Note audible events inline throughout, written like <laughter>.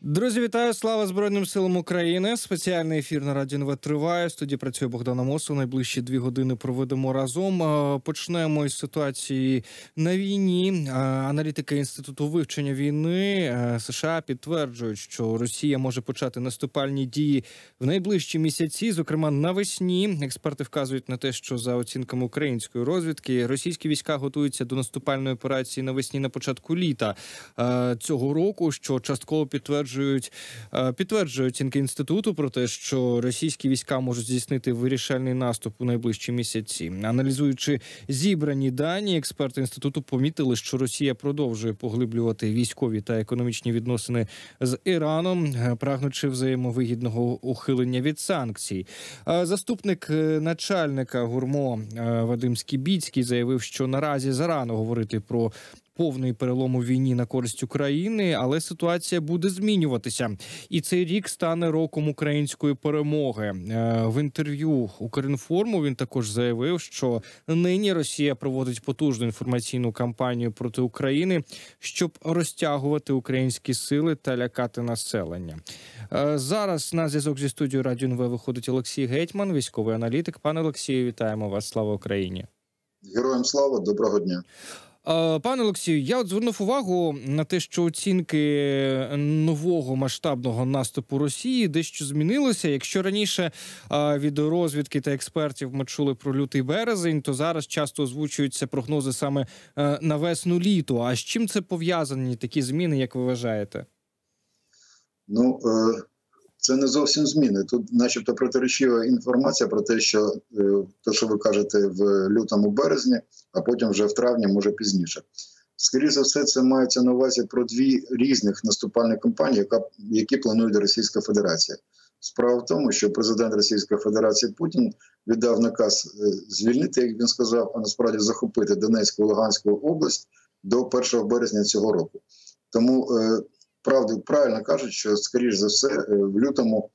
Друзі, вітаю! Слава Збройним силам України! Спеціальний ефір на радіо НВ триває. Студії працює Богдана Мосу. Найближчі дві години проведемо разом. Е, почнемо із ситуації на війні. Е, аналітики інституту вивчення війни е, США підтверджують, що Росія може почати наступальні дії в найближчі місяці. Зокрема, навесні експерти вказують на те, що за оцінками української розвідки російські війська готуються до наступальної операції навесні на початку літа цього року, що частково підтверджує підтверджують е, підтверджують оцінки інституту про те, що російські війська можуть здійснити вирішальний наступ у найближчі місяці. Аналізуючи зібрані дані, експерти інституту помітили, що Росія продовжує поглиблювати військові та економічні відносини з Іраном, е, прагнучи взаємовигідного ухилення від санкцій. Е, заступник начальника гурмо Вадим Скібіцький заявив, що наразі зарано говорити про повний перелом у війні на користь України, але ситуація буде змінюватися. І цей рік стане роком української перемоги. Е, в інтерв'ю Укрінформу він також заявив, що нині Росія проводить потужну інформаційну кампанію проти України, щоб розтягувати українські сили та лякати населення. Е, зараз на зв'язок зі студією Радіо НВ виходить Олексій Гетьман, військовий аналітик. Пане Олексію, вітаємо вас! Слава Україні! Героям слава доброго дня. Пане Олексію, я от звернув увагу на те, що оцінки нового масштабного наступу Росії дещо змінилися. Якщо раніше від розвідки та експертів ми чули про лютий березень, то зараз часто озвучуються прогнози саме е, на весну літу. А з чим це пов'язані такі зміни, як ви вважаєте? Ну е, це не зовсім зміни. Тут, начебто, протиречива інформація про те, що е, те, що ви кажете в лютому березні, а потім вже в травні, може пізніше. Скоріше за все, це мається на увазі про дві різних наступальні кампанії, які планує Російська Федерація. Справа в тому, що президент Російської Федерації Путін віддав наказ е, звільнити, як він сказав, а насправді захопити Донецьку Луганську область до 1 березня цього року. Тому правду правильно кажуть, що скоріш за все е, в лютому,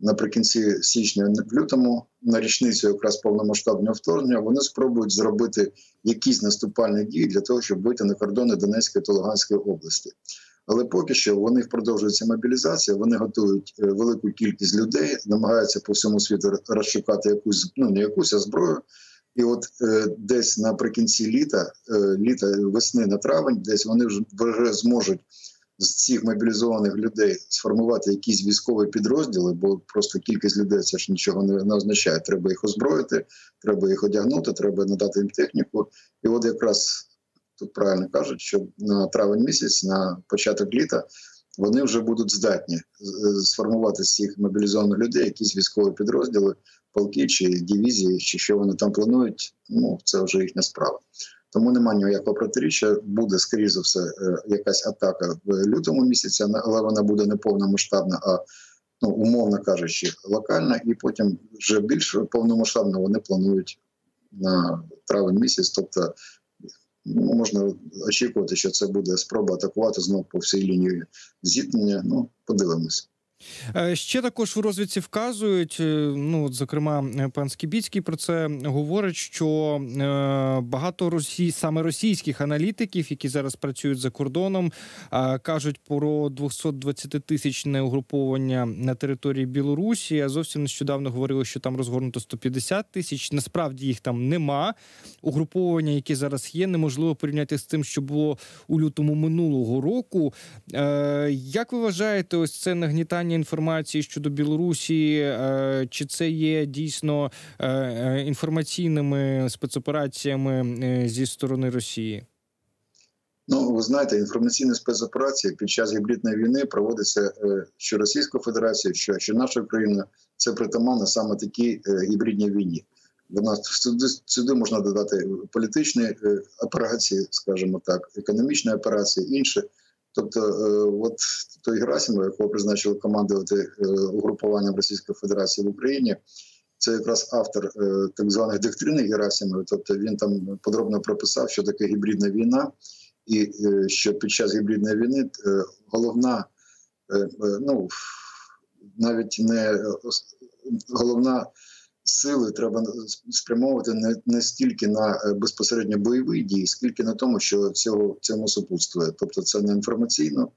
наприкінці січня, в лютому, на річницю якраз повномасштабного вторгнення, вони спробують зробити якісь наступальні дії для того, щоб вийти на кордони Донецької та Луганської області. Але поки що них продовжується мобілізація. Вони готують е, велику кількість людей, намагаються по всьому світу розшукати якусь ну не якусь а зброю. І от е, десь наприкінці літа, е, літа весни на травень, десь вони вже зможуть з цих мобілізованих людей сформувати якісь військові підрозділи, бо просто кількість людей це ж нічого не, не означає. Треба їх озброїти, треба їх одягнути, треба надати їм техніку. І от якраз тут правильно кажуть, що на травень місяць, на початок літа. Вони вже будуть здатні сформувати з цих мобілізованих людей якісь військові підрозділи, полки чи дивізії, чи що вони там планують. Ну це вже їхня справа. Тому немає ніякого протиріччя. Буде скоріше за все е, якась атака в лютому місяці, але вона буде не повномасштабна, а ну умовно кажучи, локальна, і потім вже більш повномасштабно вони планують на травень місяць. Тобто ну, можна очікувати, що це буде спроба атакувати знову по всій лінії зіткнення. Ну подивимось. Е, ще також в розвідці вказують. Е, ну от, зокрема, е, пан Скібіцький про це говорить, що багато росій, саме російських аналітиків, які зараз працюють за кордоном, кажуть про 220 тисячне угруповання на території Білорусі. А зовсім нещодавно говорили, що там розгорнуто 150 тисяч. Насправді їх там нема. Угруповання, які зараз є, неможливо порівняти з тим, що було у лютому минулого року. Як ви вважаєте, ось це нагнітання? Використання інформації щодо Білорусі, е, чи це є дійсно е, е, інформаційними спецопераціями зі сторони Росії? Ну, ви знаєте, інформаційні спецоперації під час гібридної війни проводиться що Російською Федерацією, що що наша країна це притаманно саме такій гібридній війні. Вона сюди, сюди можна додати політичні операції, скажімо так, економічні операції, інші. Тобто, от той Герасимов, якого призначили командувати е, угрупуванням Російської Федерації в Україні. Це якраз автор е, так званих доктрини Герасимова. Тобто він там подробно прописав, що таке гібридна війна, і е, що під час гібридної війни головна, ну навіть не головна сили треба спрямовувати не не стільки на безпосередньо бойові дії, скільки на тому, що цього цьому супутствує. Тобто, це не інформаційно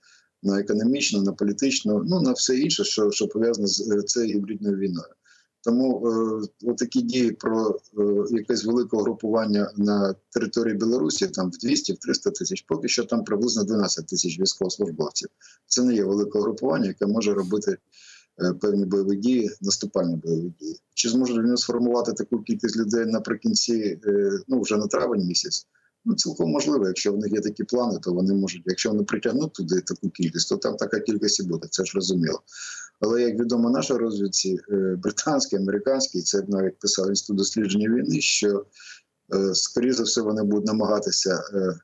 на економічну, на політичну, ну на все інше, що що пов'язане з е, цією гібридною війною. Тому е, такі дії про е, якесь велике групування на території Білорусі, там в 200 в 300 тисяч, поки що там приблизно 12 тисяч військовослужбовців. Це не є велике групування, яке може робити е, певні бойові дії, наступальні бойові дії. Чи зможуть вони сформувати таку кількість людей наприкінці, е, ну вже на травень місяць? Ну, цілком можливо, якщо в них є такі плани, то вони можуть, якщо вони притягнуть туди таку кількість, то там така кількість і буде. Це ж розуміло. Але як відомо, нашій розвідці е, британській, американській, це навіть писав інститут дослідження війни, що е, скоріше за все вони будуть намагатися, е,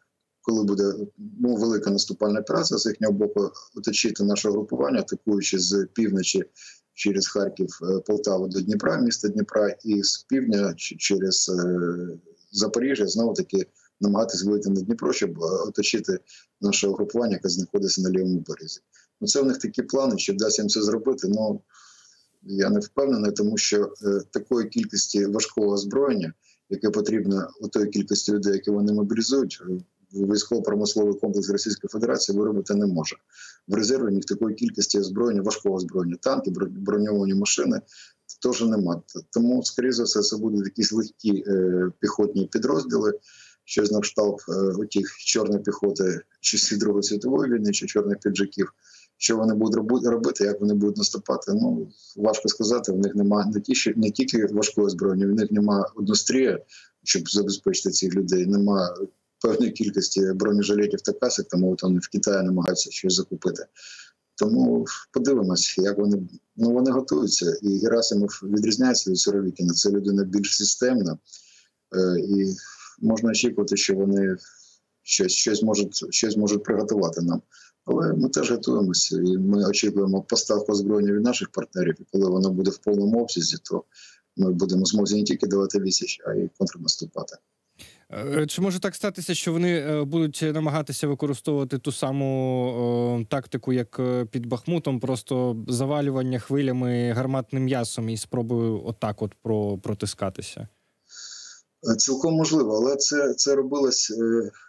коли буде ну, велика наступальна операція з їхнього боку, оточити наше групування, атакуючи з півночі через Харків, Полтаву до Дніпра, міста Дніпра, і з півдня через Запоріжжя знову таки намагатися вийти на Дніпро, щоб оточити наше угрупування, яке знаходиться на лівому березі. Ну, це в них такі плани, чи вдасться їм це зробити. Ну я не впевнений, тому що е, такої кількості важкого озброєння, яке потрібно у тої кількості людей, які вони мобілізують, е, військово-промисловий комплекс Російської Федерації виробити не може. В резерві ні в такої кількості озброєння, важкого озброєння, танки, броньовані машини теж немає. Тому, скоріше за все, це будуть якісь легкі е, піхотні підрозділи щось на кшталт е, отіх чорної піхоти часів Другої світової війни чи чорних піджаків. Що вони будуть робити, як вони будуть наступати? Ну важко сказати. В них немає не ті, не тільки важкої зброї, в них немає однострія, щоб забезпечити цих людей. Нема певної кількості бронежилетів та касок, тому от вони в Китаї намагаються щось закупити. Тому подивимось, як вони ну вони готуються. І Герасимов відрізняється від Суровікіна. Це людина більш системна. Е, і можна очікувати, що вони щось щось можуть щось можуть приготувати нам. Але ми теж готуємося, і ми очікуємо поставку озброєння від наших партнерів. І коли воно буде в повному обсязі, то ми будемо змозі не тільки давати відсіч, а й контрнаступати. Е, чи може так статися, що вони е, будуть намагатися використовувати ту саму тактику, як е, під Бахмутом, просто завалювання хвилями гарматним м'ясом і спробою отак, от про протискатися? Цілком можливо, але це це робилось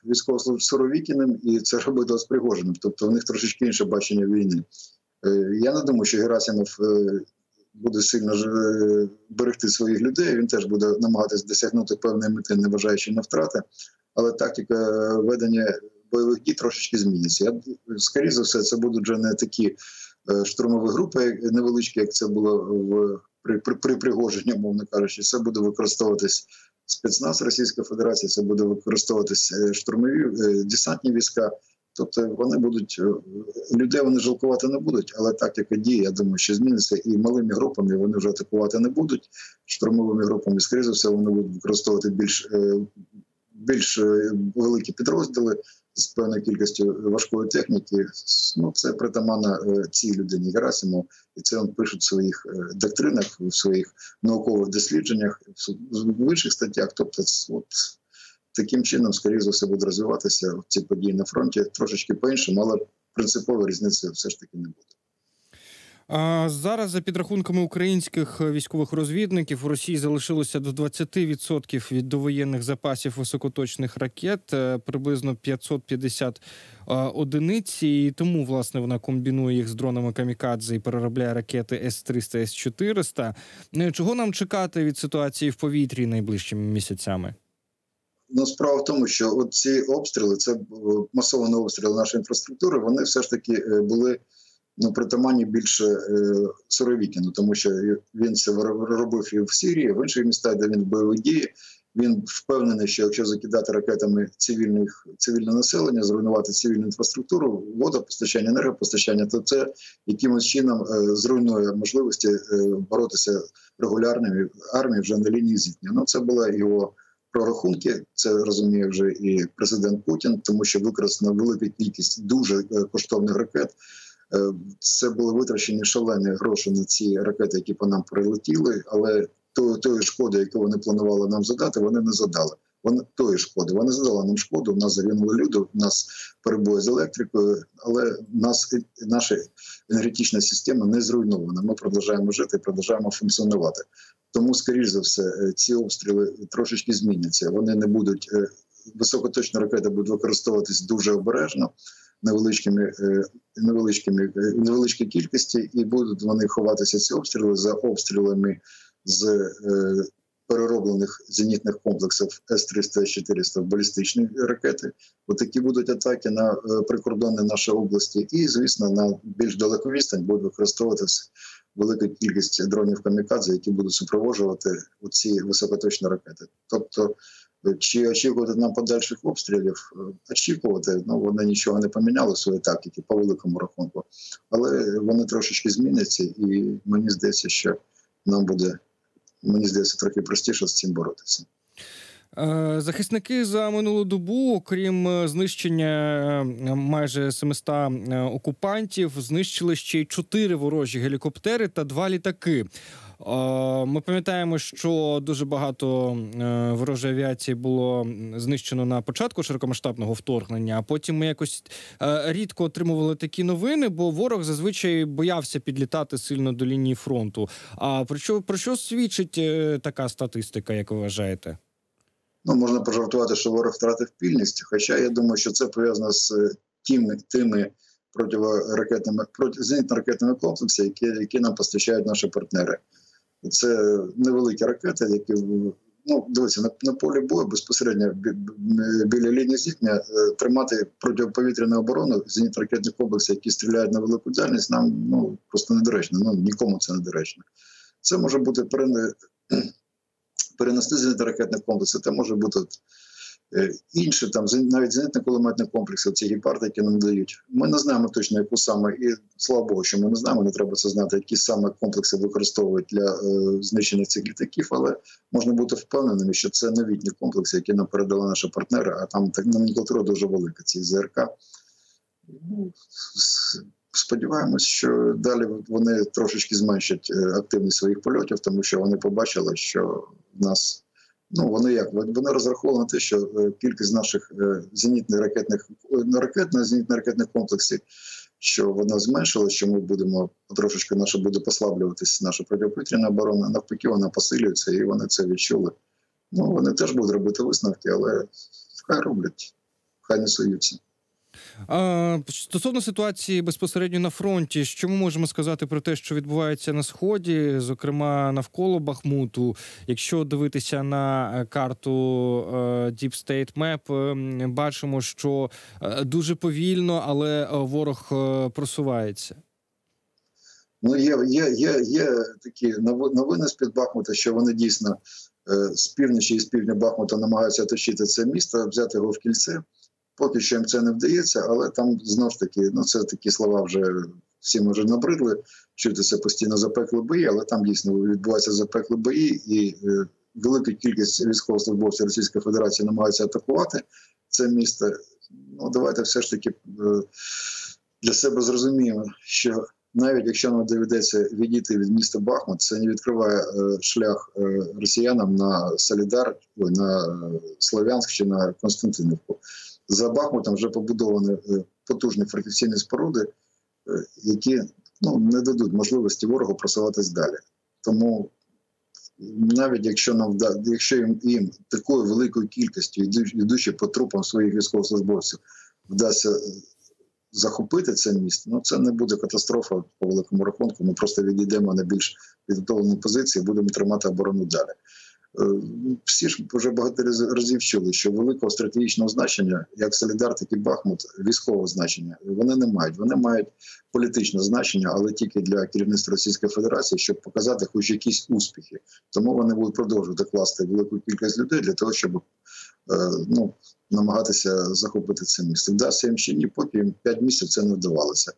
військовослужбовцем і це робилось Пригожиним. Тобто в них трошечки інше бачення війни. Я не думаю, що Герасимов буде сильно берегти своїх людей. Він теж буде намагатися досягнути певної мети, не вважаючи на втрати. Але тактика ведення бойових дій трошечки зміниться. Я скоріше за все, це будуть вже не такі штурмові групи невеличкі, як це було в при при, при Пригожині, мовно кажучи, це буде використовуватись спецназ Російської Федерації, це буде використовуватись е, штурмові е, десантні війська. Тобто вони будуть е, людей вони жалкувати не будуть, але тактика дії, я думаю, що зміниться і малими групами вони вже атакувати не будуть. Штурмовими групами, скоріше за все, вони будуть використовувати більш більш великі підрозділи з певною кількістю важкої техніки. Ну це притаманно е, цій людині Герасимов, і це він пише в своїх е, доктринах, в своїх наукових дослідженнях, в інших статтях. Тобто, от таким чином, скоріше за все, буде розвиватися ці події на фронті трошечки по іншому, але принципової різниці все ж таки не буде. Зараз, за підрахунками українських військових розвідників, у Росії залишилося до 20% від довоєнних запасів високоточних ракет, е, приблизно 550 одиниць. І тому власне вона комбінує їх з дронами камікадзе і переробляє ракети С-300, С-400. Ну, чого нам чекати від ситуації в повітрі найближчими місяцями? Ну, справа в тому, що от ці обстріли, це е, масовані обстріли нашої інфраструктури, вони все ж таки е, були ну, притаманні більше е, Суровікіну, тому що він це робив і в Сирії, в інших містах, де він бойові дії. Він впевнений, що якщо закидати ракетами цивільних цивільне населення, зруйнувати цивільну інфраструктуру, водопостачання, енергопостачання, то це якимось чином е, зруйнує можливості е, боротися регулярними армією вже на лінії зіткнення. Ну це була його прорахунки. Це розуміє вже і президент Путін, тому що використана велика кількість дуже е, коштовних ракет. Е, це були витрачені шалені гроші на ці ракети, які по нам прилетіли, але тої, тої шкоди, яку вони планували нам задати, вони не задали. Вони тої шкоди. Вони задали нам шкоду. У нас загинули люди, у нас перебої з електрикою, але нас наша енергетична система не зруйнована. Ми продовжуємо жити, продовжуємо функціонувати. Тому, скоріш за все, е, ці обстріли трошечки зміняться. Вони не будуть е, високоточні ракети будуть використовуватись дуже обережно. невеличкими е, невеличкими невеличкій кількості, і будуть вони ховатися ці обстріли за обстрілами з перероблених зенітних комплексів С-300 С-400 балістичні ракети. Отакі будуть атаки на е, прикордонні нашої області, і звісно на більш далеку відстань буде використовуватися велика кількість дронів камікадзе, які будуть супроводжувати ці високоточні ракети. Тобто, е, чи очікувати нам подальших обстрілів? Е, Очікувати, ну вони нічого не поміняли в своїй тактики по великому рахунку, але вони трошечки зміняться, і мені здається, що нам буде мені здається трохи простіше з цим боротися. Е, Захисники за минулу добу, окрім е, знищення е, майже 700 е, окупантів, знищили ще й чотири ворожі гелікоптери та два літаки. Ми пам'ятаємо, що дуже багато е, ворожої авіації було знищено на початку широкомасштабного вторгнення. А потім ми якось е, рідко отримували такі новини, бо ворог зазвичай боявся підлітати сильно до лінії фронту. А про що про що свідчить е, така статистика, як ви вважаєте? Ну, можна пожартувати, що ворог втратив пільність, хоча я думаю, що це пов'язано з тими, тими противоракетними проти зенітно-ракетними комплексами, які, які нам постачають наші партнери. Це невеликі ракети, які ну дивіться, на, на полі бою безпосередньо бі, бі- біля лінії зіткнення е, тримати протиповітряну оборону зенітно-ракетних комплексів, які стріляють на велику дальність, нам ну просто недоречно. Ну нікому це недоречно. Це може бути перене- <clears throat> перенести зенітно-ракетні комплекси, це може бути е, інші, там навіть зенітно-кулеметні комплекси, ці гепарди, які нам дають. Ми не знаємо точно, яку саме, і слава Богу, що ми не знаємо, не треба це знати, які саме комплекси використовують для е, знищення цих літаків, але можна бути впевненими, що це новітні комплекси, які нам передали наші партнери, а там так номенклатура дуже велика, ці ЗРК. Ну, Сподіваємось, що далі вони трошечки зменшать е, активність своїх польотів, тому що вони побачили, що в нас ну вони як вони розраховували на те, що е, кількість наших е, зенітних ракетних е, ракетних зенітно ракетних комплексів, що вона зменшила, що ми будемо трошечки наша буде послаблюватися, наша протиповітряна оборона. Навпаки, вона посилюється, і вони це відчули. Ну вони теж будуть робити висновки, але хай роблять, хай не суються. А, стосовно ситуації безпосередньо на фронті, що ми можемо сказати про те, що відбувається на сході, зокрема навколо Бахмуту. Якщо дивитися на е, карту е, Deep State Map, е, бачимо, що е, дуже повільно, але ворог просувається. Ну, є, є, є, є такі нови- новини з-під Бахмута, що вони дійсно з півночі і з півдня Бахмута намагаються оточити це місто, взяти його в кільце. Поки що їм це не вдається, але там знов ж таки, ну це такі слова вже всім вже набридли. Чути це постійно запекли бої, але там дійсно відбуваються запекли бої, і е, велика кількість військовослужбовців Російської Федерації намагаються атакувати це місто. Ну давайте все ж таки е, для себе зрозуміємо, що навіть якщо нам доведеться відійти від міста Бахмут, це не відкриває е, шлях е, росіянам на Солідар, на е, Слов'янськ чи на Константинівку. За Бахмутом вже побудовані е, потужні фортифікаційні споруди, е, які ну, не дадуть можливості ворогу просуватись далі. Тому навіть якщо нам вда, якщо їм, їм такою великою кількістю, йдучи по трупам своїх військовослужбовців, вдасться е, захопити це місто, ну це не буде катастрофа по великому рахунку. Ми просто відійдемо на більш підготовлені позиції, будемо тримати оборону далі. Е, Всі ж вже багато раз- разів чули, що великого стратегічного значення, як Солідар, так і Бахмут, військового значення, вони не мають. Вони мають політичне значення, але тільки для керівництва Російської Федерації, щоб показати хоч якісь успіхи. Тому вони будуть продовжувати класти велику кількість людей для того, щоб е, ну, намагатися захопити це місце. Вдасться їм чи ні, поки їм 5 місяців це не вдавалося.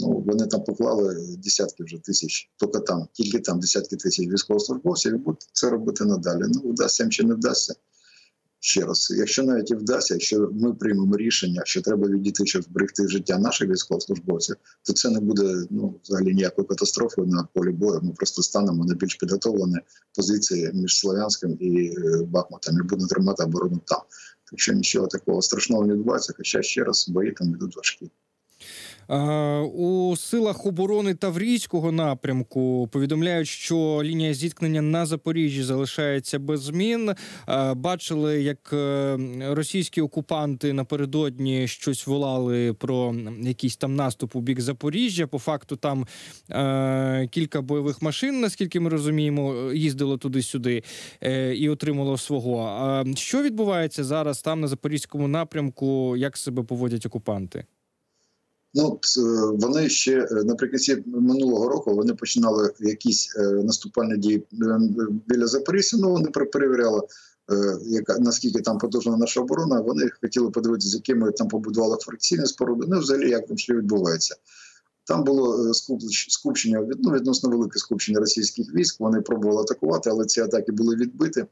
Ну, вони там поклали десятки вже тисяч, тільки там, тільки там десятки тисяч військовослужбовців і будуть це робити надалі. Ну, вдасться чи не вдасться. Ще раз, якщо навіть і вдасться, якщо ми приймемо рішення, що треба відійти, щоб зберегти життя наших військовослужбовців, то це не буде ну взагалі ніякою катастрофою на полі бою. Ми просто станемо на більш підготовлені позиції між Слов'янським і е, Бахмутом і будемо тримати оборону там. Так що нічого такого страшного не відбувається, хоча ще раз бої там йдуть важкі. У силах оборони Таврійського напрямку повідомляють, що лінія зіткнення на Запоріжжі залишається без змін. Бачили, як е, російські окупанти напередодні щось волали про якийсь там наступ у бік Запоріжжя. По факту там е, кілька бойових машин, наскільки ми розуміємо, їздило туди-сюди е, і отримало свого. Що відбувається зараз там на запорізькому напрямку? Як себе поводять окупанти? Ну е, вони ще е, наприкінці минулого року вони починали якісь е, наступальні дії біля Запоріжжя. Ну вони перевіряли, яка наскільки там потужна наша оборона. Вони хотіли подивитися, з якими там побудували фракційні споруди. Ну взагалі як там що відбувається. Там було скупчення ну, відносно велике скупчення російських військ. Вони пробували атакувати, але ці атаки були відбиті.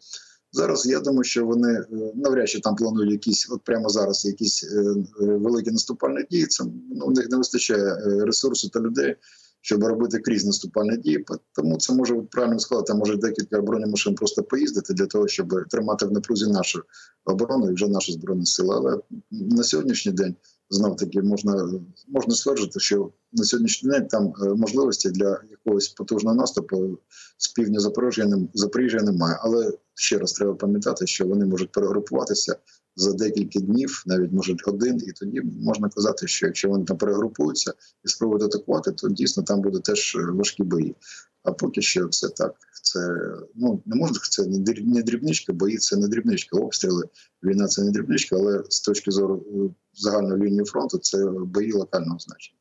Зараз я думаю, що вони е, навряд чи там планують якісь, от прямо зараз, якісь е, е, великі наступальні дії. Це ну, у них не вистачає ресурсу та людей, щоб робити крізь наступальні дії. Тому це може правильно сказати, може декілька бронемашин просто поїздити для того, щоб тримати в напрузі нашу оборону і вже наші збройні сили. Але на сьогоднішній день знов таки можна можна стверджувати, що на сьогоднішній день там можливості для якогось потужного наступу з півдня Запоріжжя Запоріжжя немає. Але ще раз треба пам'ятати, що вони можуть перегрупуватися за декілька днів, навіть може годин, і тоді можна казати, що якщо вони там перегрупуються і спробують атакувати, то дійсно там буде теж важкі бої. А поки що це так. Це ну не можна це не дрібничка, бої це не дрібничка. Обстріли війна це не дрібничка, але з точки зору е, загальної лінії фронту це бої локального значення.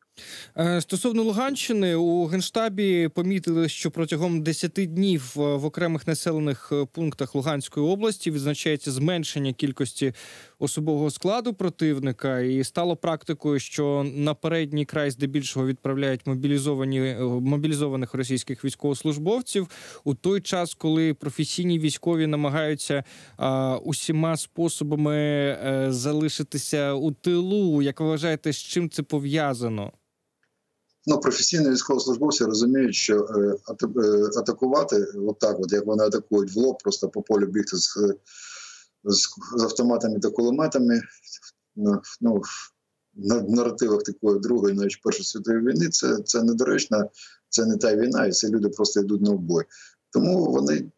Е, стосовно Луганщини у генштабі помітили, що протягом 10 днів е, в окремих населених е, пунктах Луганської області відзначається зменшення кількості особового складу противника, і стало практикою, що на передній край здебільшого відправляють мобілізовані мобілізованих російських військовослужбовців у той час, коли професійні військові намагаються а, усіма способами а, залишитися у тилу. Як ви вважаєте, з чим це пов'язано? Ну, професійні військовослужбовці розуміють, що е, е, атакувати, отак, от як вони атакують в лоб, просто по полю бігти з з, з автоматами та кулеметами. Ну, на наративах такої другої, навіть першої світової війни, це це недоречно, це не та війна, і це люди просто йдуть на обой. Тому вони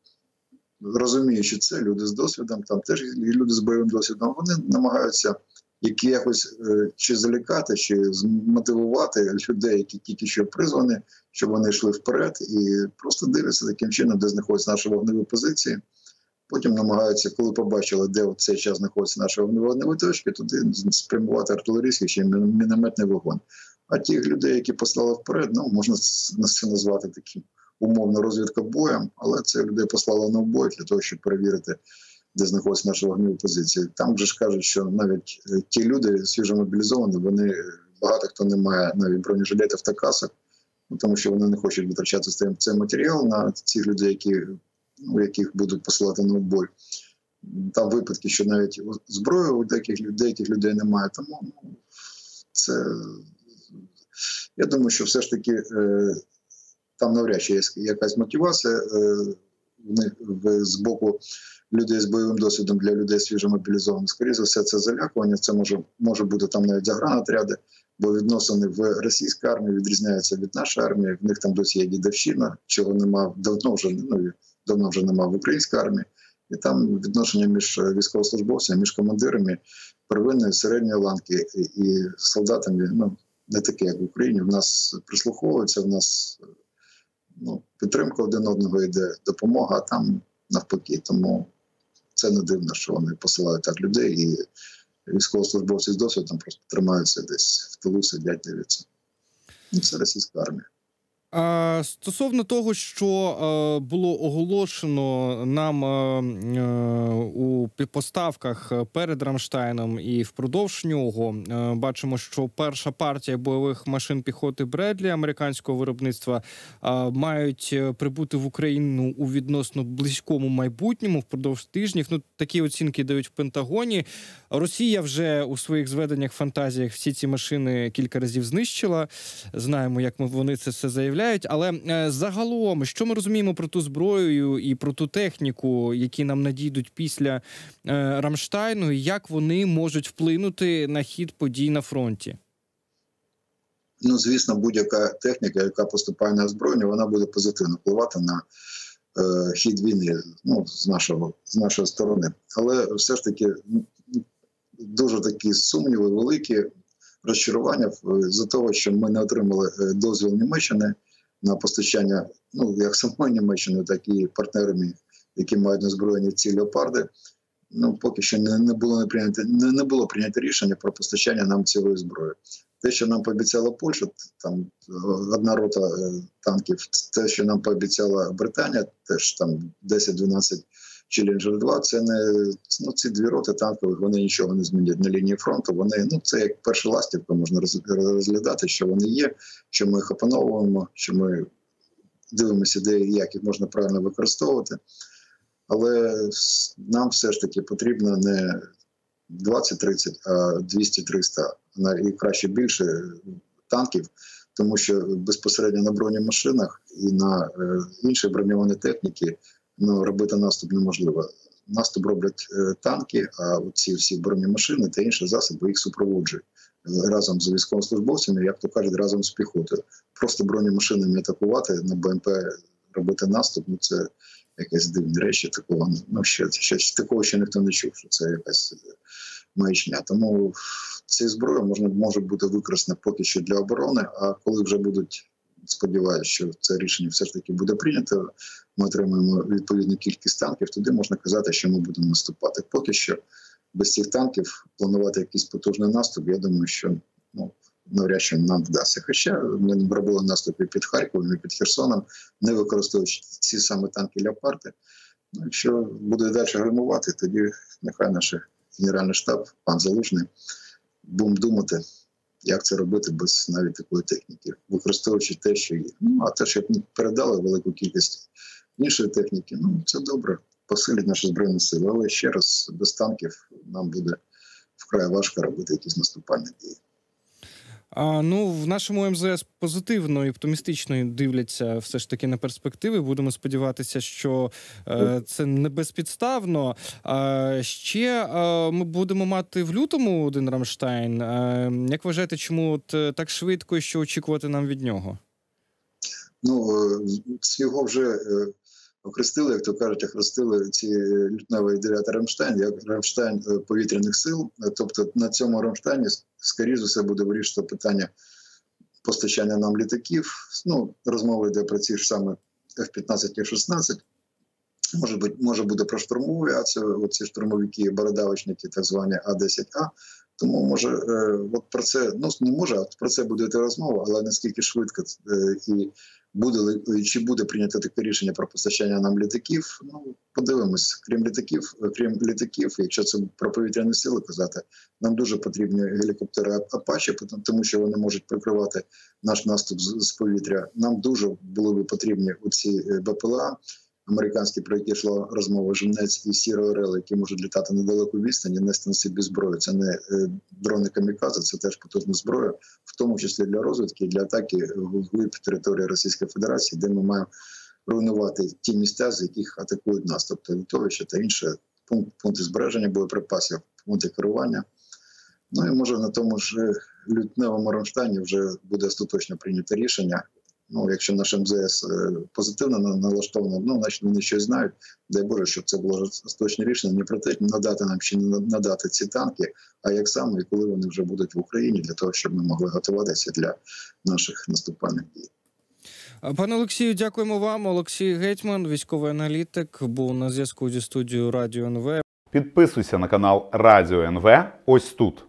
розуміючи це, люди з досвідом, там теж люди з бойовим досвідом, вони намагаються які якось е, чи залякати, чи змотивувати людей, які тільки що призвані, щоб вони йшли вперед, і просто дивляться таким чином, де знаходяться наші вогневі позиції. Потім намагаються, коли побачили, де в цей час знаходяться наші вогневі точки, туди спрямувати артилерійський чи мінометний вогонь. А тих людей, які послали вперед, ну можна це назвати таким умовно розвідка боєм, але це людей послали на бой для того, щоб перевірити де знаходяться наші вогневі позиції. Там вже ж кажуть, що навіть е, ті люди свіжо мобілізовані, вони багато хто не має навіть бронежилетів та касок, ну, тому що вони не хочуть витрачати цей, матеріал на цих людей, які ну, яких будуть посилати на бой. Там випадки, що навіть зброї у деяких деяких людей немає. Тому ну, це я думаю, що все ж таки е, там навряд чи є якась мотивація е, в, з боку людей з бойовим досвідом для людей свіжо мобілізованих. Скоріше за все, це залякування. Це може може бути там навіть загранотряди, бо відносини в російській армії відрізняються від нашої армії. В них там досі є дідовщина, чого нема давно вже ну, давно вже немає в українській армії. І там відношення між військовослужбовцями, між командирами первинної середньої ланки і солдатами ну не таке, як в Україні. В нас прислуховуються, в нас ну, підтримка один одного йде, допомога а там навпаки. Тому це не дивно, що вони посилають так людей, і військовослужбовці з досвідом просто тримаються десь в тилу, сидять, дивляться. Ну, це російська армія. Стосовно того, що е, було оголошено нам е, е, у поставках перед Рамштайном і впродовж нього, бачимо, що перша партія бойових машин піхоти Бредлі американського виробництва мають прибути в Україну у відносно близькому майбутньому впродовж тижнів. Ну такі оцінки дають в Пентагоні. Росія вже у своїх зведеннях фантазіях всі ці машини кілька разів знищила. Знаємо, як вони це все заявляють заявляють. Але е, загалом, що ми розуміємо про ту зброю і про ту техніку, які нам надійдуть після е, Рамштайну, і як вони можуть вплинути на хід подій на фронті? Ну, звісно, будь-яка техніка, яка поступає на озброєння, вона буде позитивно впливати на е, хід війни ну, з, нашого, з нашої сторони. Але все ж таки ну, дуже такі сумніви, великі розчарування в- за того, що ми не отримали е, дозвіл Німеччини на постачання, ну як самої Німеччини, так і партнерами, які мають озброєні ці леопарди. Ну, поки що не, не було не прийнято, не, не було прийнято рішення про постачання нам цілої зброї. Те, що нам пообіцяла Польща, там одна рота е, танків, те, що нам пообіцяла Британія, теж там 10-12 Challenger 2, це не ну, ці дві роти танкових, вони нічого не змінять на лінії фронту. Вони ну це як перша ластівка, можна розглядати, що вони є, що ми їх опановуємо, що ми дивимося, де як їх можна правильно використовувати. Але нам все ж таки потрібно не 20-30, а 200-300, а і краще більше танків, тому що безпосередньо на бронемашинах і на е, іншій броньованій техніці ну, робити наступ неможливо. Наступ роблять е, танки, а ці всі бронемашини та інші засоби їх супроводжують е, разом з військовослужбовцями, як то кажуть, разом з піхотою. Просто бронемашинами атакувати на БМП, робити наступ, ну це якісь дивні речі. Такого ну ще, ще такого ще ніхто не чув, що це якась е, маячня. Тому ці зброї можна може бути використана поки що для оборони. А коли вже будуть сподіваюся, що це рішення все ж таки буде прийнято. Ми отримаємо відповідну кількість танків. Тоді можна казати, що ми будемо наступати. Поки що без цих танків планувати якийсь потужний наступ. Я думаю, що ну навряд чи нам вдасться. Хоча ми робили наступи під Харковом і під Херсоном, не використовуючи ці саме танки Леопарди. Ну, якщо буде далі гримувати, тоді нехай наш генеральний штаб, пан Залужний, будемо думати, як це робити без навіть такої техніки, використовуючи те, що є. Ну а те, що передали велику кількість іншої техніки, ну це добре, посилить наші збройні сили. Але ще раз без танків нам буде вкрай важко робити якісь наступальні дії. А, ну, в нашому МЗС позитивно і оптимістично дивляться все ж таки на перспективи. Будемо сподіватися, що е, це не безпідставно. А, ще е, ми будемо мати в лютому один Рамштайн. Е, як вважаєте, чому от е, так швидко і що очікувати нам від нього? Ну е, його вже е, охрестили, як то кажуть, охрестили ці лютневі 9 Рамштайн, як Рамштайн е, повітряних сил. Е, Тобто на цьому Рамштайні, скоріше за все, буде вирішувати питання постачання нам літаків. Ну, розмова йде про ці ж саме F-15 і F-16. Може бути, може буде про штурмову авіацію, оці штурмовики, бородавочники, так звані А-10А. Тому може, е, от про це ну не може, а про це буде розмова, але наскільки швидко е, і буде чи буде прийнято таке рішення про постачання нам літаків? Ну подивимось. Крім літаків, е, крім літаків, якщо це про повітряні сили казати, нам дуже потрібні гелікоптери Апачі, тому що вони можуть прикривати наш наступ з, повітря. Нам дуже були б потрібні оці е, БПЛА. Американські, про які йшла розмова Жемнець і Сіро Орел, які можуть літати на далеку відстань і нести на собі зброю. Це не е, дрони камікадзе, це теж потужна зброя, в тому числі для розвідки, для атаки в території Російської Федерації, де ми маємо руйнувати ті місця, з яких атакують нас, тобто літовище та інше пункт, пункти збереження боєприпасів, пункти керування. Ну і може на тому ж лютневому Рамштайні вже буде остаточно прийнято рішення. Ну, якщо наш МЗС е, позитивно налаштовано, ну значить вони щось знають. Дай Боже, щоб це було остаточне рішення, не про те, надати нам чи не надати ці танки, а як саме і коли вони вже будуть в Україні, для того, щоб ми могли готуватися для наших наступальних дій. Пане Олексію, дякуємо вам. Олексій Гетьман, військовий аналітик, був на зв'язку зі студією Радіо НВ. Підписуйся на канал Радіо НВ ось тут.